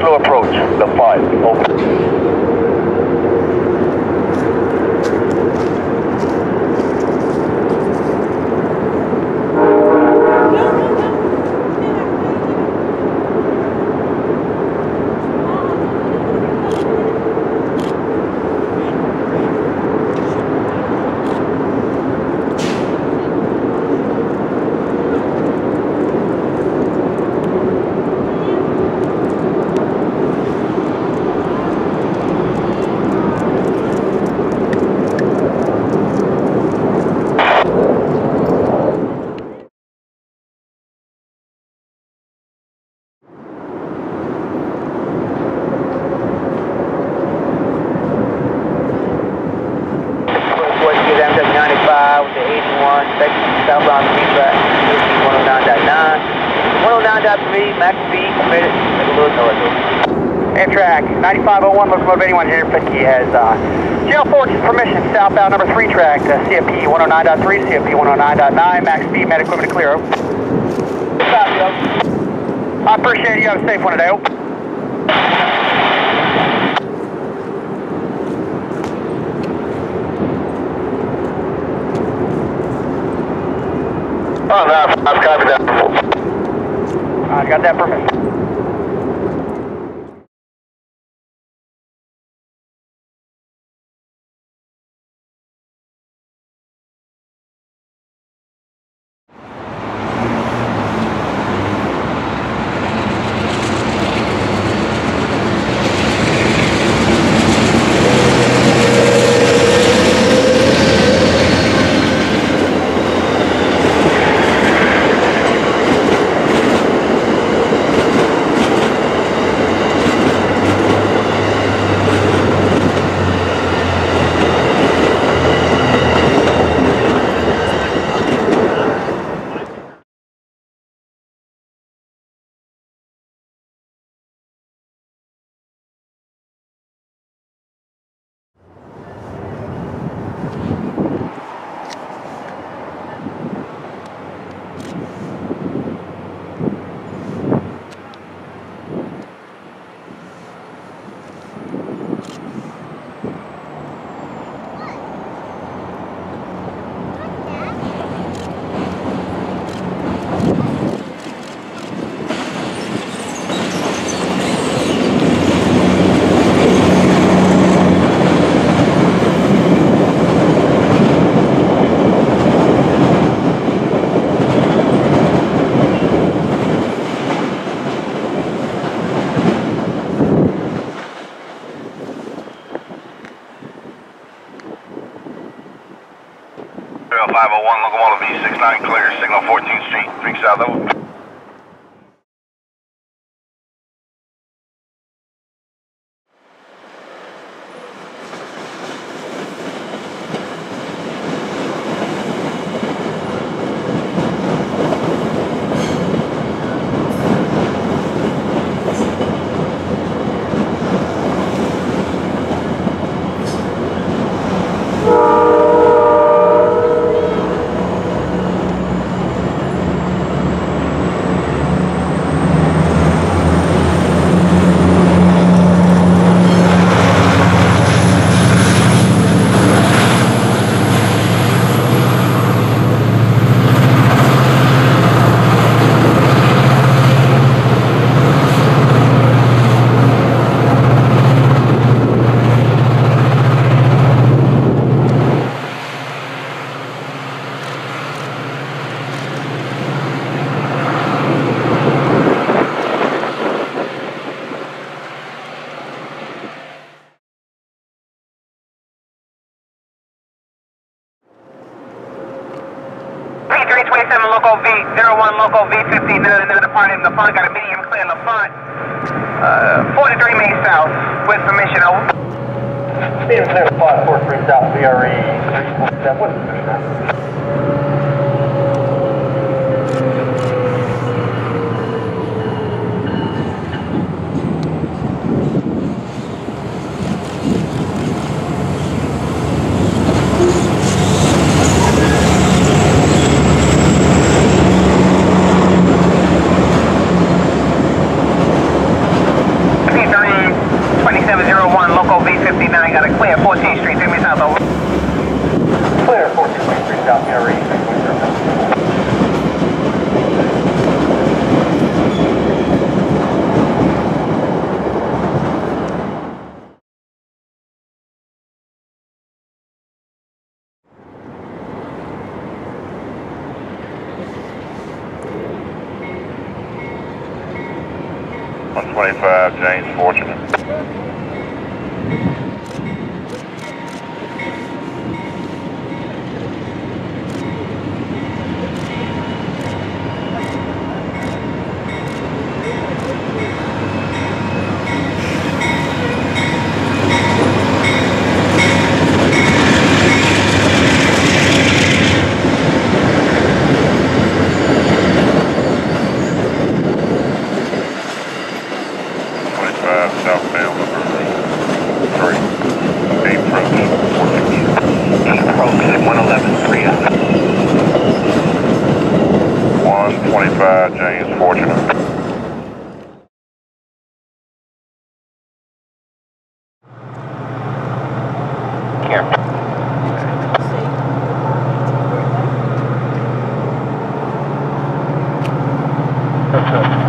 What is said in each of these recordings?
Slow approach, the 5, open. Southbound number 3 track, uh, CFP 109.3, CFP 109.9, max speed, med equipment to clear. over. Copy, over. I appreciate it, you have a safe one today. over. Oh, no, I've copied that. I got that permission. Street, three south over. P327 Loco V, 01 Loco V15, another departing the front, got a medium clear in the front. Uh, 43 Main South, with permission, over. Medium clear, 543 south, VRE 347, what's the position? Four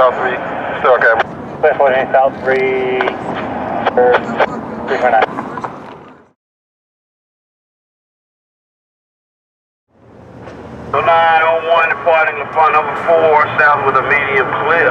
South 3, still okay. West 48 South 3, or 349. So 901 departing L'Enfant number 4 south with a medium clear.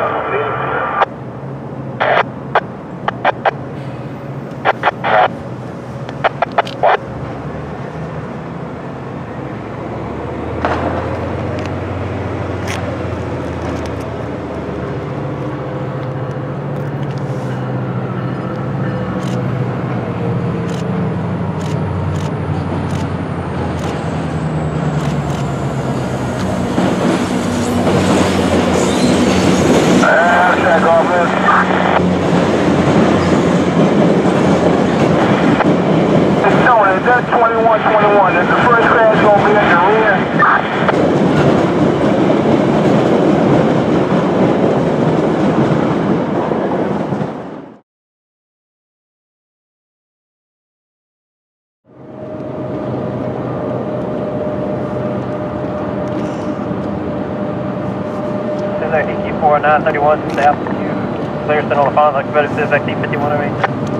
931 south to Fonz, like better Suzuki 5108.